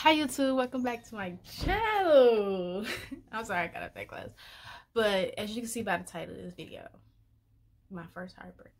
Hi YouTube, welcome back to my channel. I'm sorry I got up that close. But as you can see by the title of this video, my first heartbreak.